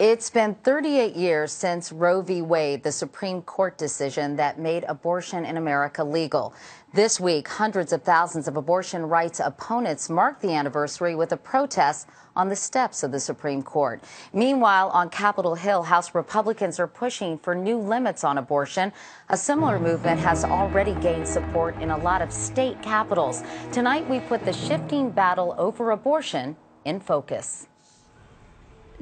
It's been 38 years since Roe v. Wade, the Supreme Court decision that made abortion in America legal. This week, hundreds of thousands of abortion rights opponents marked the anniversary with a protest on the steps of the Supreme Court. Meanwhile, on Capitol Hill, House Republicans are pushing for new limits on abortion. A similar movement has already gained support in a lot of state capitals. Tonight, we put the shifting battle over abortion in focus.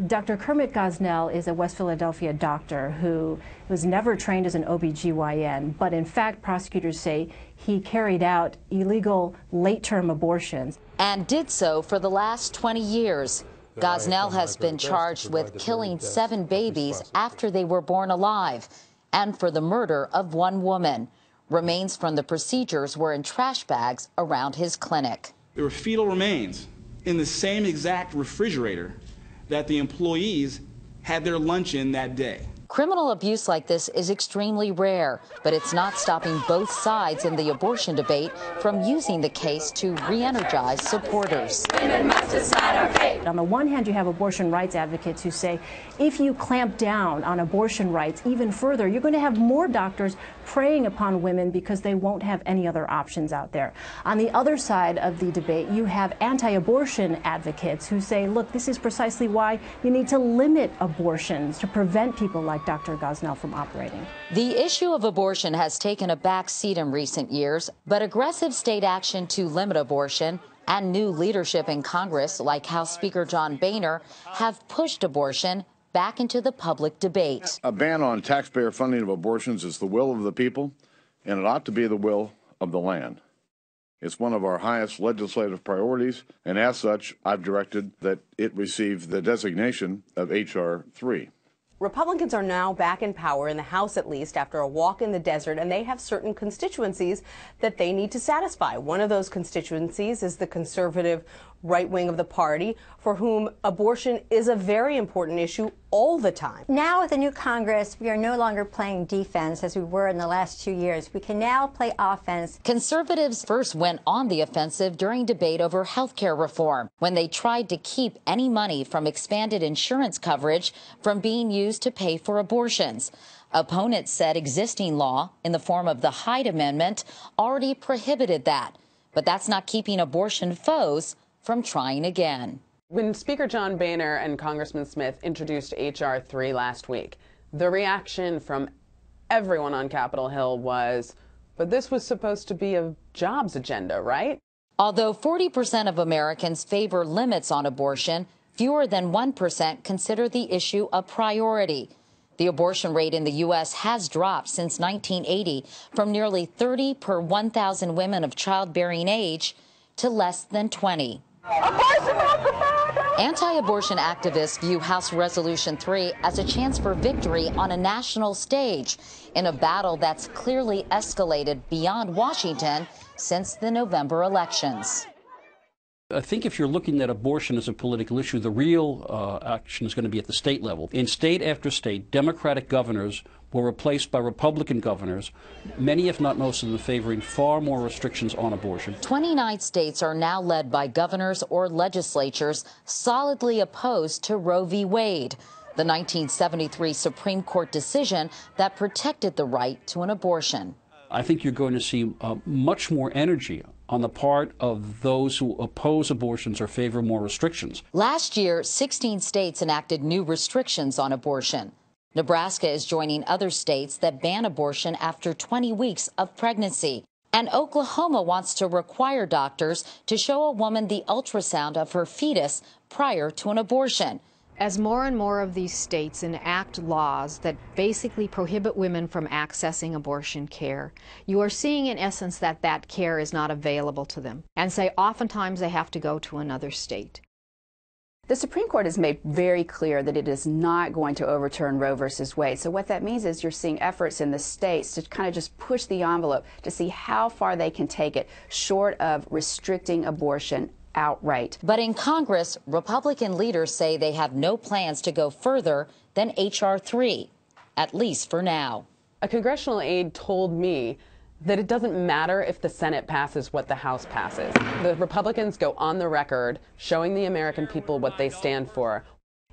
Dr. Kermit Gosnell is a West Philadelphia doctor who was never trained as an OBGYN, but in fact, prosecutors say he carried out illegal late term abortions. And did so for the last 20 years. Gosnell has been charged with killing seven babies after they were born alive and for the murder of one woman. Remains from the procedures were in trash bags around his clinic. There were fetal remains in the same exact refrigerator that the employees had their lunch in that day. Criminal abuse like this is extremely rare, but it's not stopping both sides in the abortion debate from using the case to re energize supporters. On the one hand, you have abortion rights advocates who say if you clamp down on abortion rights even further, you're going to have more doctors preying upon women because they won't have any other options out there. On the other side of the debate, you have anti abortion advocates who say, look, this is precisely why you need to limit abortions to prevent people like Dr. Gosnell from operating. The issue of abortion has taken a back seat in recent years, but aggressive state action to limit abortion and new leadership in Congress, like House Speaker John Boehner, have pushed abortion back into the public debate. A ban on taxpayer funding of abortions is the will of the people, and it ought to be the will of the land. It's one of our highest legislative priorities, and as such, I've directed that it receive the designation of H.R. 3. Republicans are now back in power in the House, at least, after a walk in the desert, and they have certain constituencies that they need to satisfy. One of those constituencies is the conservative right wing of the party, for whom abortion is a very important issue all the time. Now, with the new Congress, we are no longer playing defense as we were in the last two years. We can now play offense. Conservatives first went on the offensive during debate over health care reform when they tried to keep any money from expanded insurance coverage from being used to pay for abortions. Opponents said existing law, in the form of the Hyde Amendment, already prohibited that. But that's not keeping abortion foes from trying again. When Speaker John Boehner and Congressman Smith introduced H.R. 3 last week, the reaction from everyone on Capitol Hill was, but this was supposed to be a jobs agenda, right? Although 40% of Americans favor limits on abortion, fewer than 1% consider the issue a priority. The abortion rate in the U.S. has dropped since 1980 from nearly 30 per 1,000 women of childbearing age to less than 20. Anti abortion activists view House Resolution 3 as a chance for victory on a national stage in a battle that's clearly escalated beyond Washington since the November elections. I think if you're looking at abortion as a political issue, the real uh, action is going to be at the state level. In state after state, Democratic governors were replaced by Republican governors, many, if not most of them, favoring far more restrictions on abortion. 29 states are now led by governors or legislatures solidly opposed to Roe v. Wade, the 1973 Supreme Court decision that protected the right to an abortion. I think you're going to see uh, much more energy on the part of those who oppose abortions or favor more restrictions. Last year, 16 states enacted new restrictions on abortion. Nebraska is joining other states that ban abortion after 20 weeks of pregnancy. And Oklahoma wants to require doctors to show a woman the ultrasound of her fetus prior to an abortion. As more and more of these states enact laws that basically prohibit women from accessing abortion care, you are seeing in essence that that care is not available to them. And say oftentimes they have to go to another state. The Supreme Court has made very clear that it is not going to overturn Roe versus Wade. So what that means is you're seeing efforts in the states to kind of just push the envelope to see how far they can take it short of restricting abortion outright. But in Congress, Republican leaders say they have no plans to go further than H.R. 3, at least for now. A congressional aide told me that it doesn't matter if the Senate passes what the House passes. The Republicans go on the record showing the American people what they stand for.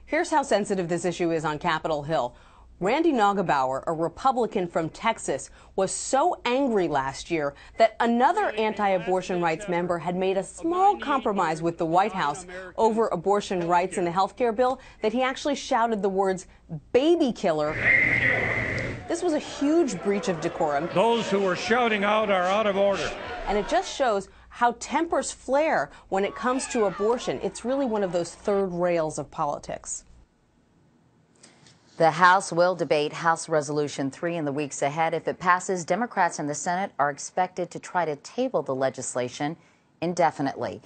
Here's how sensitive this issue is on Capitol Hill. Randy Neugebauer, a Republican from Texas, was so angry last year that another anti abortion rights member had made a small compromise with the White House over abortion rights in the health care bill that he actually shouted the words baby killer. This was a huge breach of decorum. Those who were shouting out are out of order. And it just shows how tempers flare when it comes to abortion. It's really one of those third rails of politics. The House will debate House Resolution 3 in the weeks ahead. If it passes, Democrats in the Senate are expected to try to table the legislation indefinitely.